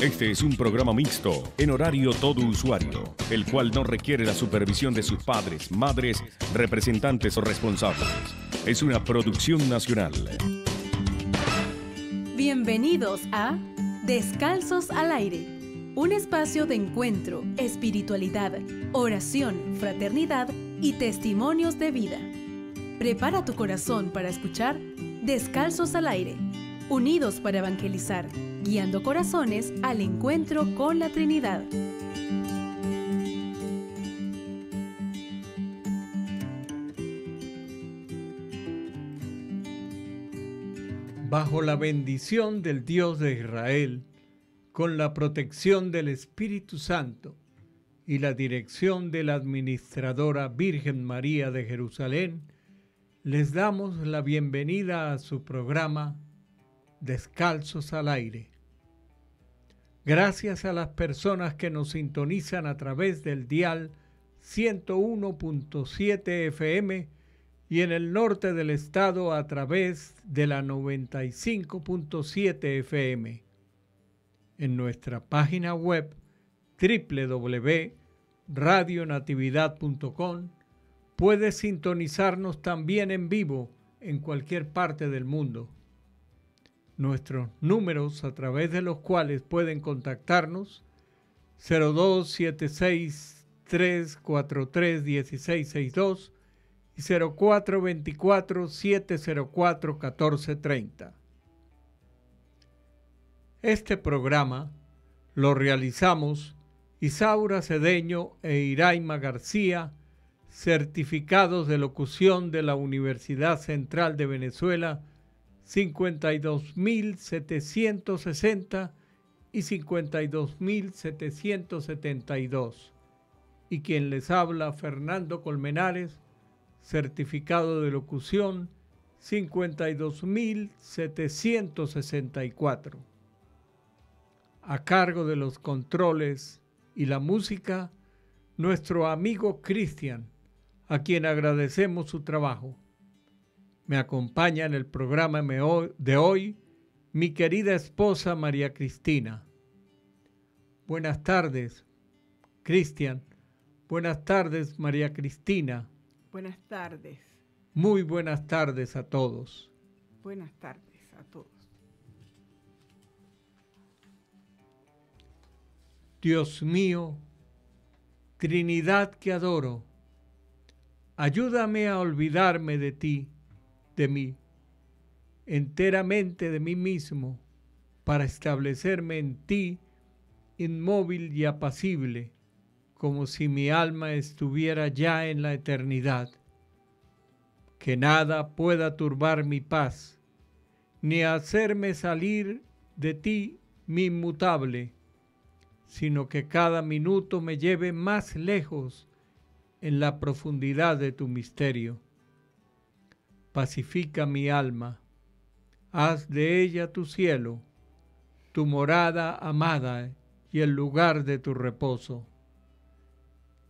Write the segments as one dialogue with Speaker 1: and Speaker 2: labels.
Speaker 1: Este es un programa mixto, en horario todo usuario, el cual no requiere la supervisión de sus padres, madres, representantes o responsables. Es una producción nacional.
Speaker 2: Bienvenidos a Descalzos al Aire, un espacio de encuentro, espiritualidad, oración, fraternidad y testimonios de vida. Prepara tu corazón para escuchar Descalzos al Aire, unidos para evangelizar guiando corazones al encuentro con la Trinidad.
Speaker 3: Bajo la bendición del Dios de Israel, con la protección del Espíritu Santo y la dirección de la Administradora Virgen María de Jerusalén, les damos la bienvenida a su programa Descalzos al Aire Gracias a las personas que nos sintonizan a través del dial 101.7 FM y en el norte del estado a través de la 95.7 FM. En nuestra página web www.radionatividad.com puedes sintonizarnos también en vivo en cualquier parte del mundo nuestros números a través de los cuales pueden contactarnos 0276 343 1662 y 0424 704 1430. Este programa lo realizamos Isaura Cedeño e Iraima García, certificados de locución de la Universidad Central de Venezuela, 52.760 y 52.772. Y quien les habla, Fernando Colmenares, certificado de locución 52.764. A cargo de los controles y la música, nuestro amigo Cristian, a quien agradecemos su trabajo me acompaña en el programa de hoy mi querida esposa María Cristina. Buenas tardes, Cristian. Buenas tardes, María Cristina.
Speaker 4: Buenas tardes.
Speaker 3: Muy buenas tardes a todos.
Speaker 4: Buenas tardes a todos.
Speaker 3: Dios mío, Trinidad que adoro, ayúdame a olvidarme de ti de mí, enteramente de mí mismo, para establecerme en ti, inmóvil y apacible, como si mi alma estuviera ya en la eternidad. Que nada pueda turbar mi paz, ni hacerme salir de ti mi inmutable, sino que cada minuto me lleve más lejos en la profundidad de tu misterio pacifica mi alma, haz de ella tu cielo, tu morada amada y el lugar de tu reposo.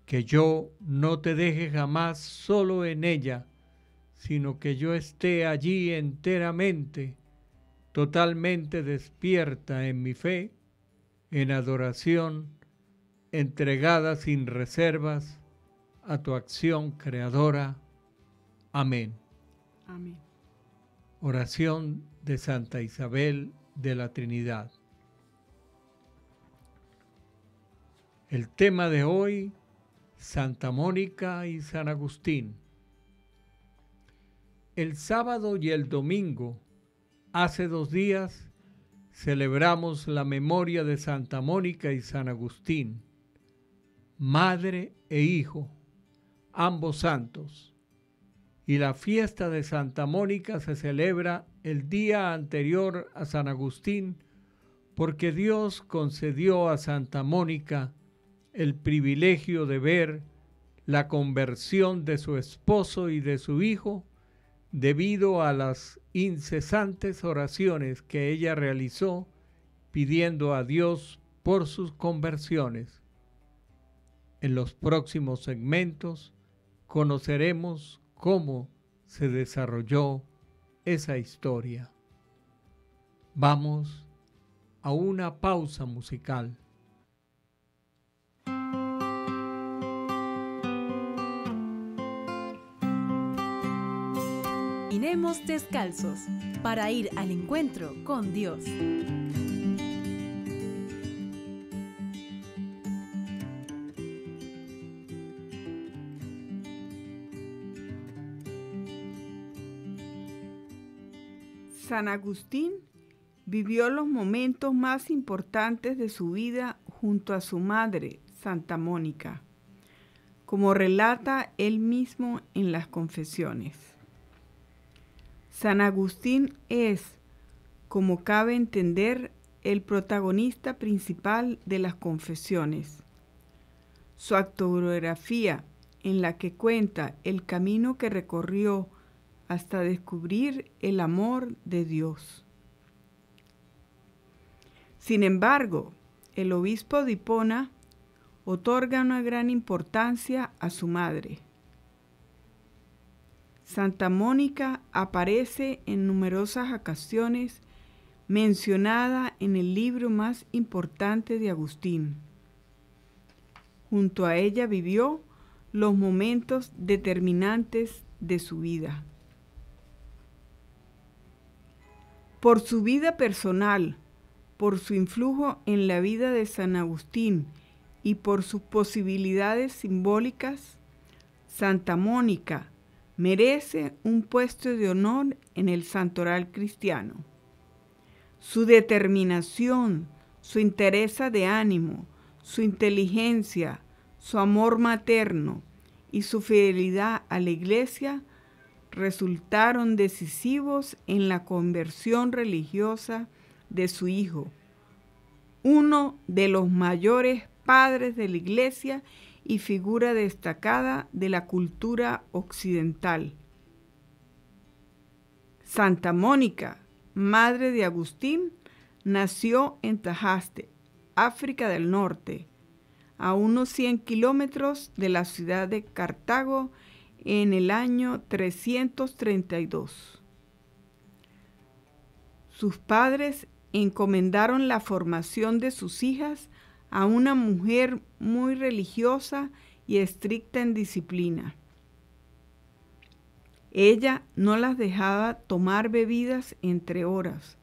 Speaker 3: Que yo no te deje jamás solo en ella, sino que yo esté allí enteramente, totalmente despierta en mi fe, en adoración, entregada sin reservas a tu acción creadora. Amén.
Speaker 4: Amén.
Speaker 3: Oración de Santa Isabel de la Trinidad. El tema de hoy, Santa Mónica y San Agustín. El sábado y el domingo, hace dos días, celebramos la memoria de Santa Mónica y San Agustín, madre e hijo, ambos santos y la fiesta de Santa Mónica se celebra el día anterior a San Agustín porque Dios concedió a Santa Mónica el privilegio de ver la conversión de su esposo y de su hijo debido a las incesantes oraciones que ella realizó pidiendo a Dios por sus conversiones. En los próximos segmentos conoceremos cómo se desarrolló esa historia. Vamos a una pausa musical.
Speaker 2: Iremos descalzos para ir al encuentro con Dios.
Speaker 4: San Agustín vivió los momentos más importantes de su vida junto a su madre, Santa Mónica, como relata él mismo en las confesiones. San Agustín es, como cabe entender, el protagonista principal de las confesiones. Su autobiografía, en la que cuenta el camino que recorrió hasta descubrir el amor de Dios. Sin embargo, el obispo de Hipona otorga una gran importancia a su madre. Santa Mónica aparece en numerosas ocasiones mencionada en el libro más importante de Agustín. Junto a ella vivió los momentos determinantes de su vida. Por su vida personal, por su influjo en la vida de San Agustín y por sus posibilidades simbólicas, Santa Mónica merece un puesto de honor en el santoral cristiano. Su determinación, su interés de ánimo, su inteligencia, su amor materno y su fidelidad a la iglesia resultaron decisivos en la conversión religiosa de su hijo, uno de los mayores padres de la iglesia y figura destacada de la cultura occidental. Santa Mónica, madre de Agustín, nació en Tajaste, África del Norte, a unos 100 kilómetros de la ciudad de Cartago en el año 332. Sus padres encomendaron la formación de sus hijas a una mujer muy religiosa y estricta en disciplina. Ella no las dejaba tomar bebidas entre horas,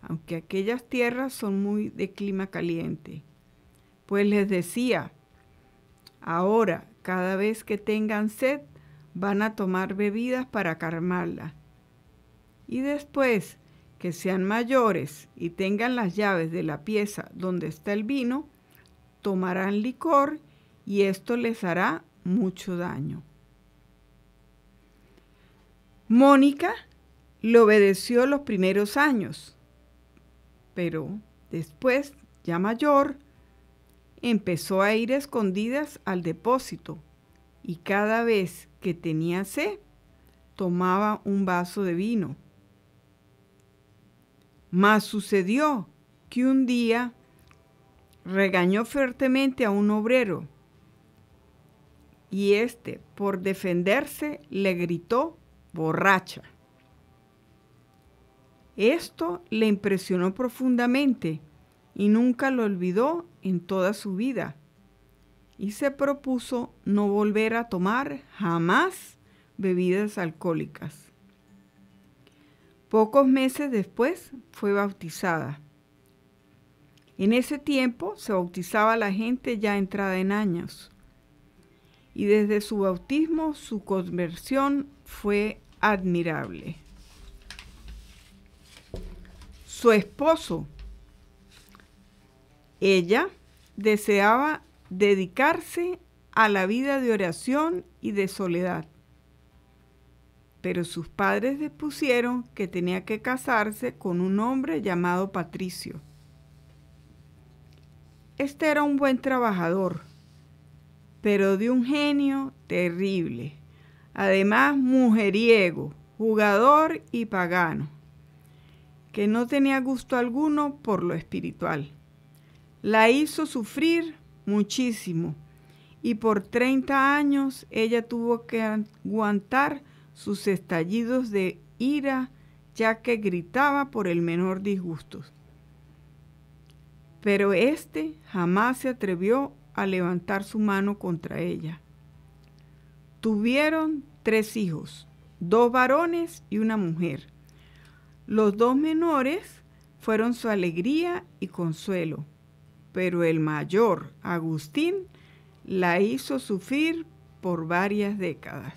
Speaker 4: aunque aquellas tierras son muy de clima caliente. Pues les decía, ahora, cada vez que tengan sed, van a tomar bebidas para calmarla. Y después que sean mayores y tengan las llaves de la pieza donde está el vino, tomarán licor y esto les hará mucho daño. Mónica le obedeció los primeros años, pero después, ya mayor, empezó a ir escondidas al depósito y cada vez que tenía sed, tomaba un vaso de vino. Mas sucedió que un día regañó fuertemente a un obrero y éste, por defenderse, le gritó borracha. Esto le impresionó profundamente y nunca lo olvidó en toda su vida y se propuso no volver a tomar jamás bebidas alcohólicas. Pocos meses después fue bautizada. En ese tiempo se bautizaba la gente ya entrada en años. Y desde su bautismo su conversión fue admirable. Su esposo, ella deseaba dedicarse a la vida de oración y de soledad. Pero sus padres dispusieron que tenía que casarse con un hombre llamado Patricio. Este era un buen trabajador, pero de un genio terrible. Además, mujeriego, jugador y pagano, que no tenía gusto alguno por lo espiritual. La hizo sufrir muchísimo. Y por 30 años ella tuvo que aguantar sus estallidos de ira, ya que gritaba por el menor disgusto. pero éste jamás se atrevió a levantar su mano contra ella. Tuvieron tres hijos, dos varones y una mujer. Los dos menores fueron su alegría y consuelo, pero el mayor, Agustín, la hizo sufrir por varias décadas.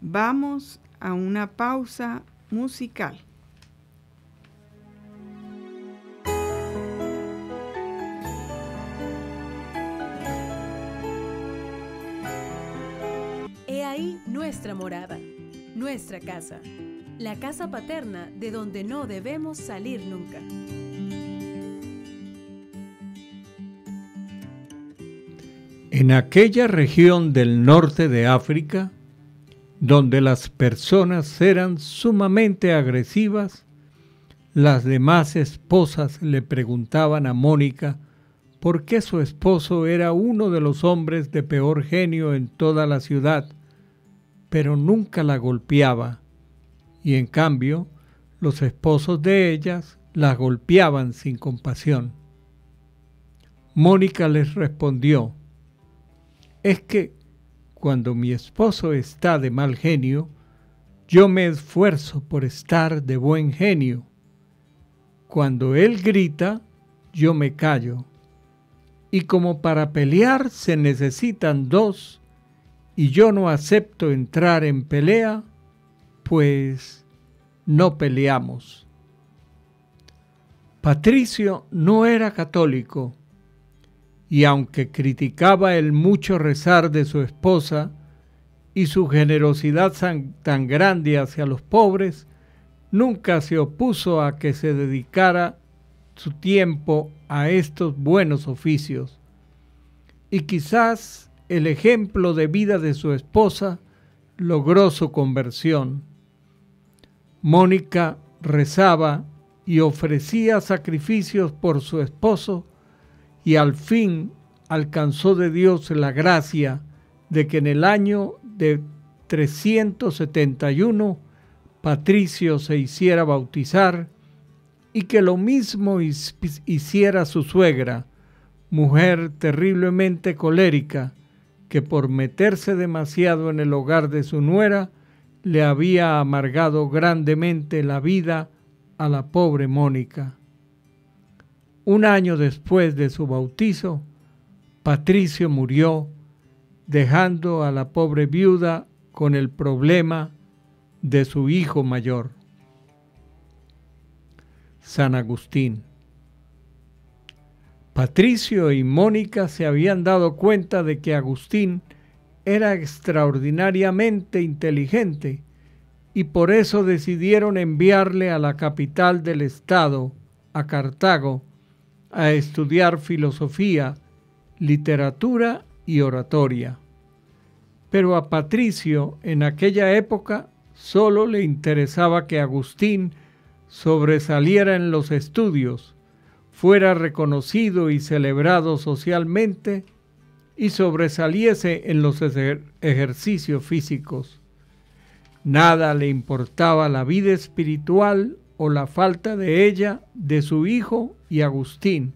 Speaker 4: Vamos a una pausa musical.
Speaker 2: He ahí nuestra morada, nuestra casa, la casa paterna de donde no debemos salir nunca.
Speaker 3: En aquella región del norte de África, donde las personas eran sumamente agresivas, las demás esposas le preguntaban a Mónica por qué su esposo era uno de los hombres de peor genio en toda la ciudad, pero nunca la golpeaba, y en cambio los esposos de ellas la golpeaban sin compasión. Mónica les respondió, es que cuando mi esposo está de mal genio, yo me esfuerzo por estar de buen genio. Cuando él grita, yo me callo. Y como para pelear se necesitan dos, y yo no acepto entrar en pelea, pues no peleamos. Patricio no era católico, y aunque criticaba el mucho rezar de su esposa y su generosidad tan grande hacia los pobres, nunca se opuso a que se dedicara su tiempo a estos buenos oficios. Y quizás el ejemplo de vida de su esposa logró su conversión. Mónica rezaba y ofrecía sacrificios por su esposo y al fin alcanzó de Dios la gracia de que en el año de 371 Patricio se hiciera bautizar y que lo mismo hiciera su suegra, mujer terriblemente colérica, que por meterse demasiado en el hogar de su nuera, le había amargado grandemente la vida a la pobre Mónica. Un año después de su bautizo, Patricio murió, dejando a la pobre viuda con el problema de su hijo mayor. San Agustín. Patricio y Mónica se habían dado cuenta de que Agustín era extraordinariamente inteligente y por eso decidieron enviarle a la capital del estado, a Cartago, a estudiar filosofía, literatura y oratoria. Pero a Patricio en aquella época solo le interesaba que Agustín sobresaliera en los estudios, fuera reconocido y celebrado socialmente y sobresaliese en los ejercicios físicos. Nada le importaba la vida espiritual o la falta de ella de su hijo y Agustín,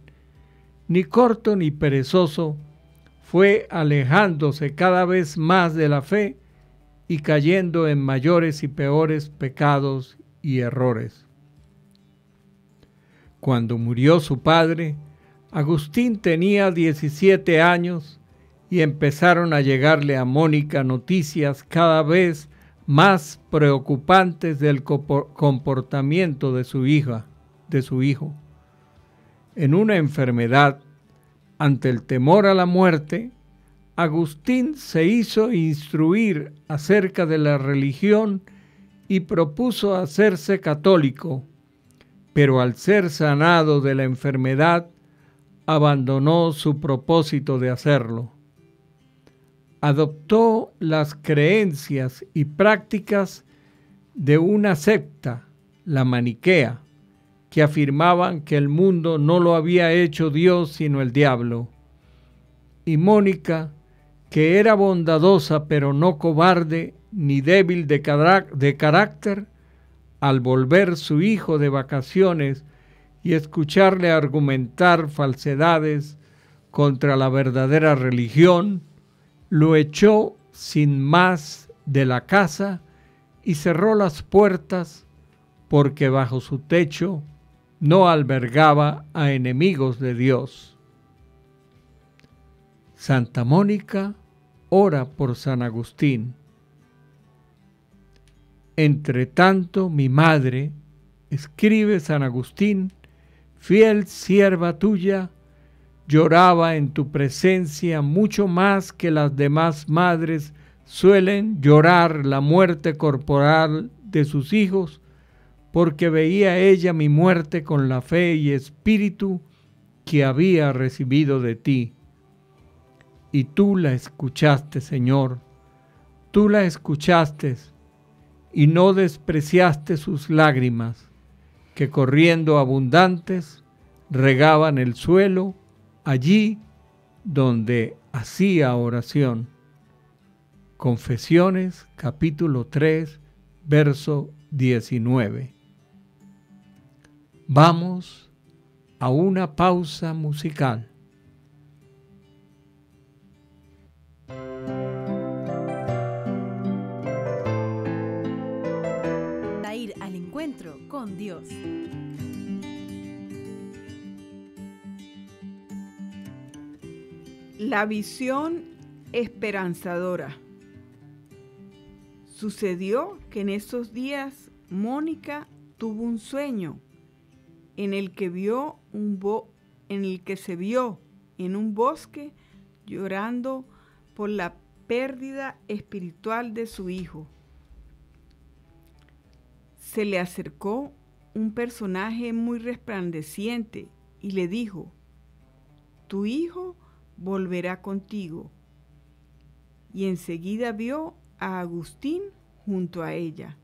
Speaker 3: ni corto ni perezoso, fue alejándose cada vez más de la fe y cayendo en mayores y peores pecados y errores. Cuando murió su padre, Agustín tenía 17 años y empezaron a llegarle a Mónica noticias cada vez más preocupantes del comportamiento de su hija, de su hijo. En una enfermedad, ante el temor a la muerte, Agustín se hizo instruir acerca de la religión y propuso hacerse católico, pero al ser sanado de la enfermedad, abandonó su propósito de hacerlo adoptó las creencias y prácticas de una secta, la maniquea, que afirmaban que el mundo no lo había hecho Dios sino el diablo. Y Mónica, que era bondadosa pero no cobarde ni débil de, carácter, al volver su hijo de vacaciones y escucharle argumentar falsedades contra la verdadera religión, lo echó sin más de la casa y cerró las puertas porque bajo su techo no albergaba a enemigos de Dios. Santa Mónica ora por San Agustín. Entre tanto, mi madre, escribe San Agustín, fiel sierva tuya, lloraba en tu presencia mucho más que las demás madres suelen llorar la muerte corporal de sus hijos, porque veía ella mi muerte con la fe y espíritu que había recibido de ti. Y tú la escuchaste, Señor, tú la escuchaste y no despreciaste sus lágrimas, que corriendo abundantes regaban el suelo allí donde hacía oración. Confesiones capítulo 3, verso 19. Vamos a una pausa musical.
Speaker 2: A ir al encuentro con Dios.
Speaker 4: La visión esperanzadora. Sucedió que en esos días Mónica tuvo un sueño en el que vio un bo en el que se vio en un bosque llorando por la pérdida espiritual de su hijo. Se le acercó un personaje muy resplandeciente y le dijo, tu hijo volverá contigo. Y enseguida vio a Agustín junto a ella.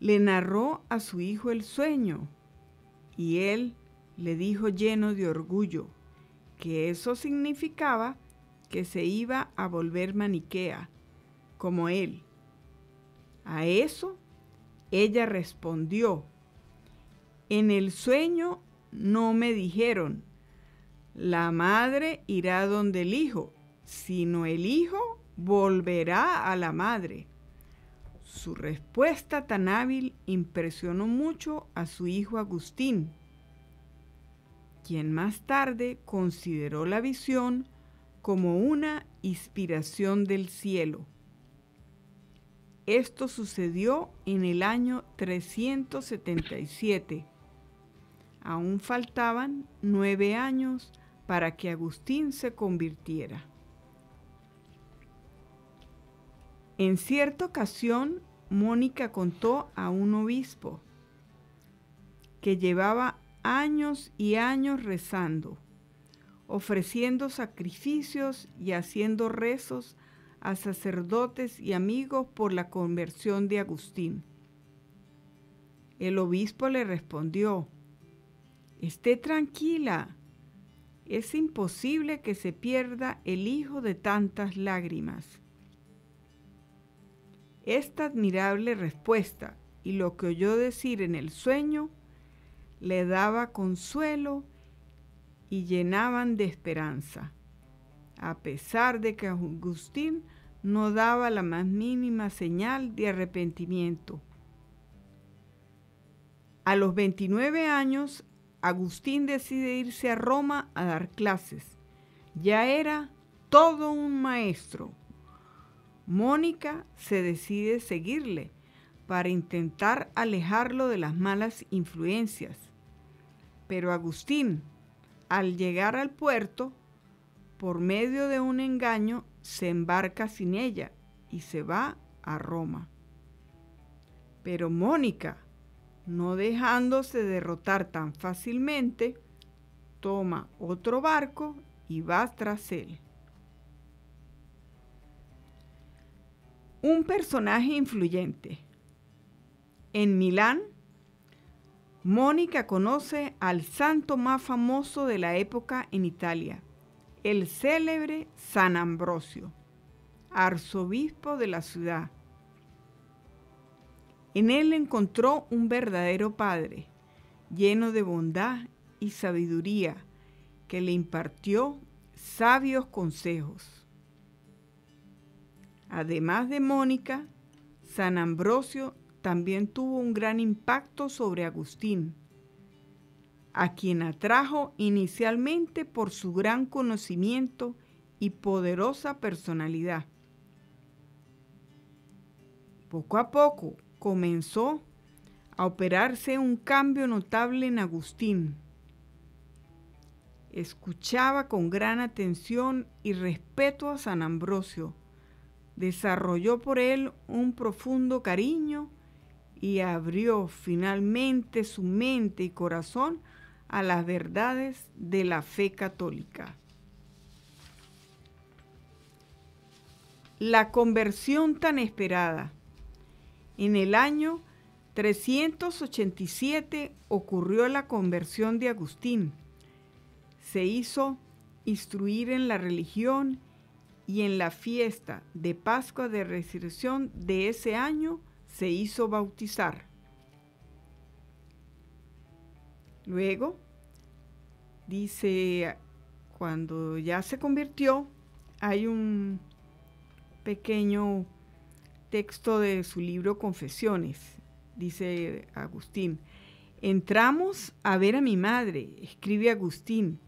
Speaker 4: Le narró a su hijo el sueño y él le dijo lleno de orgullo que eso significaba que se iba a volver maniquea, como él. A eso ella respondió, en el sueño no me dijeron la madre irá donde el hijo, sino el hijo volverá a la madre. Su respuesta tan hábil impresionó mucho a su hijo Agustín, quien más tarde consideró la visión como una inspiración del cielo. Esto sucedió en el año 377. Aún faltaban nueve años para que Agustín se convirtiera. En cierta ocasión, Mónica contó a un obispo que llevaba años y años rezando, ofreciendo sacrificios y haciendo rezos a sacerdotes y amigos por la conversión de Agustín. El obispo le respondió, esté tranquila, es imposible que se pierda el hijo de tantas lágrimas. Esta admirable respuesta y lo que oyó decir en el sueño le daba consuelo y llenaban de esperanza, a pesar de que Agustín no daba la más mínima señal de arrepentimiento. A los 29 años Agustín decide irse a Roma a dar clases. Ya era todo un maestro. Mónica se decide seguirle para intentar alejarlo de las malas influencias. Pero Agustín, al llegar al puerto, por medio de un engaño, se embarca sin ella y se va a Roma. Pero Mónica, no dejándose derrotar tan fácilmente, toma otro barco y va tras él. Un personaje influyente. En Milán, Mónica conoce al santo más famoso de la época en Italia, el célebre San Ambrosio, arzobispo de la ciudad en él encontró un verdadero padre, lleno de bondad y sabiduría, que le impartió sabios consejos. Además de Mónica, San Ambrosio también tuvo un gran impacto sobre Agustín, a quien atrajo inicialmente por su gran conocimiento y poderosa personalidad. Poco a poco comenzó a operarse un cambio notable en Agustín. Escuchaba con gran atención y respeto a San Ambrosio. Desarrolló por él un profundo cariño y abrió finalmente su mente y corazón a las verdades de la fe católica. La conversión tan esperada. En el año 387 ocurrió la conversión de Agustín. Se hizo instruir en la religión y en la fiesta de Pascua de Resurrección de ese año se hizo bautizar. Luego, dice, cuando ya se convirtió, hay un pequeño texto de su libro Confesiones dice Agustín. Entramos a ver a mi madre, escribe Agustín,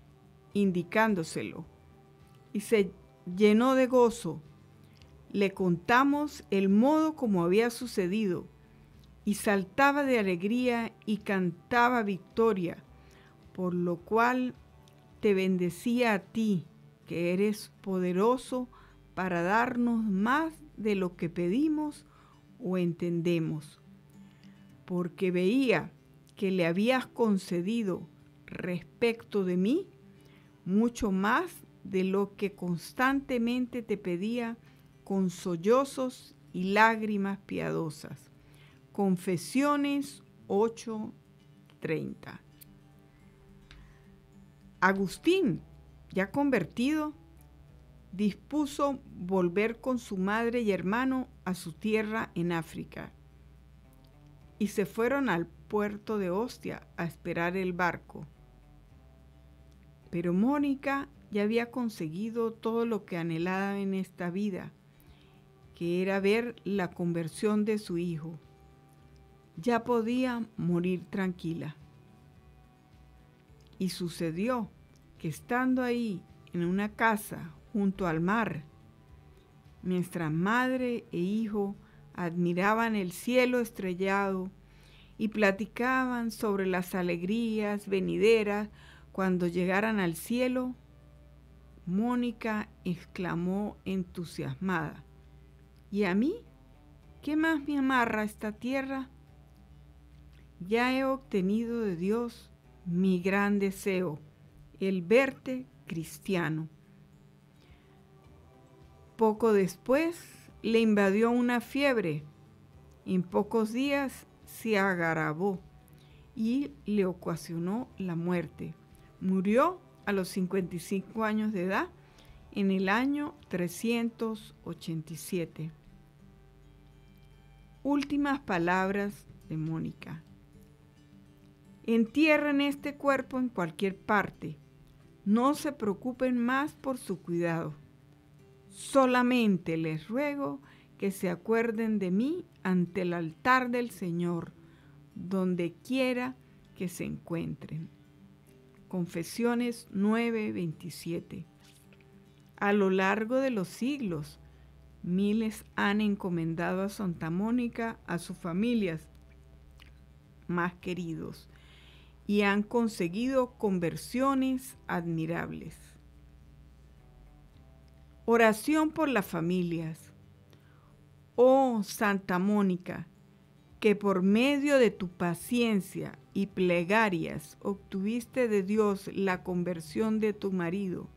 Speaker 4: indicándoselo, y se llenó de gozo. Le contamos el modo como había sucedido, y saltaba de alegría y cantaba victoria, por lo cual te bendecía a ti, que eres poderoso para darnos más de lo que pedimos o entendemos porque veía que le habías concedido respecto de mí mucho más de lo que constantemente te pedía con sollozos y lágrimas piadosas. Confesiones 8:30. Agustín, ya convertido, dispuso volver con su madre y hermano a su tierra en África y se fueron al puerto de Ostia a esperar el barco. Pero Mónica ya había conseguido todo lo que anhelaba en esta vida, que era ver la conversión de su hijo. Ya podía morir tranquila. Y sucedió que estando ahí en una casa junto al mar, mientras madre e hijo admiraban el cielo estrellado y platicaban sobre las alegrías venideras cuando llegaran al cielo, Mónica exclamó entusiasmada, ¿y a mí? ¿Qué más me amarra esta tierra? Ya he obtenido de Dios mi gran deseo, el verte cristiano. Poco después le invadió una fiebre. En pocos días se agravó y le ocasionó la muerte. Murió a los 55 años de edad en el año 387. Últimas palabras de Mónica. Entierren este cuerpo en cualquier parte. No se preocupen más por su cuidado. Solamente les ruego que se acuerden de mí ante el altar del Señor, donde quiera que se encuentren. Confesiones 9:27. A lo largo de los siglos, miles han encomendado a Santa Mónica a sus familias más queridos y han conseguido conversiones admirables. Oración por las familias. Oh Santa Mónica, que por medio de tu paciencia y plegarias obtuviste de Dios la conversión de tu marido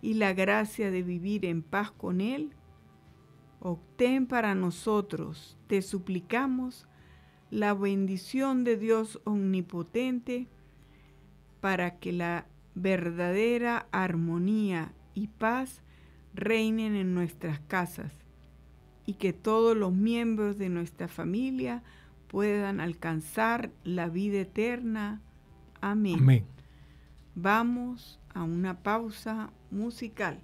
Speaker 4: y la gracia de vivir en paz con él, obtén para nosotros, te suplicamos, la bendición de Dios omnipotente para que la verdadera armonía y paz reinen en nuestras casas y que todos los miembros de nuestra familia puedan alcanzar la vida eterna. Amén. Vamos a una pausa musical.